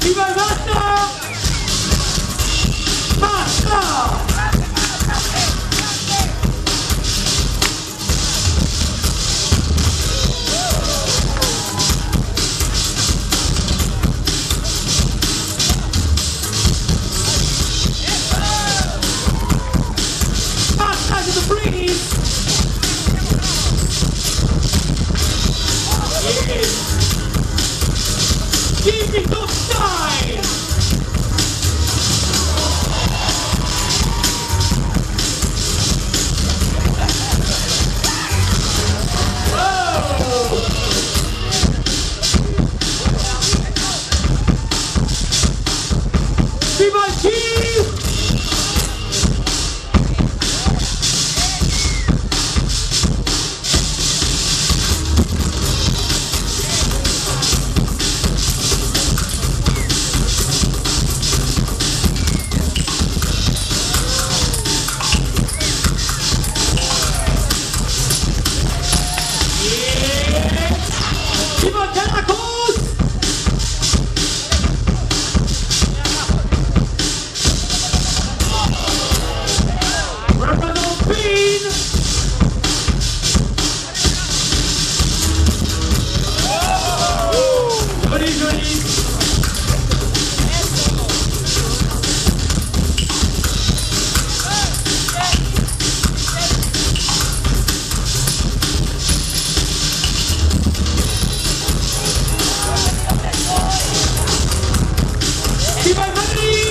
Viva el fucking go die!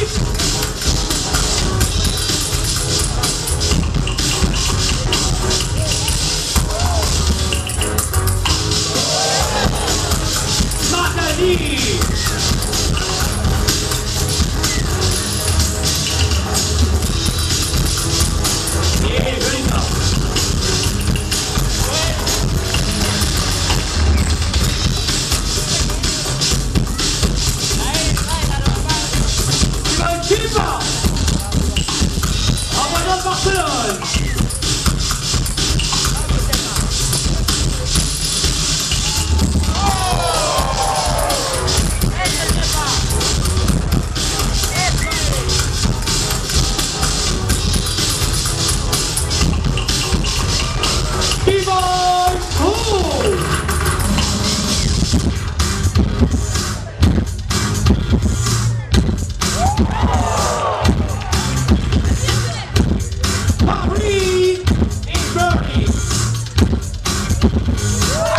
Thank you.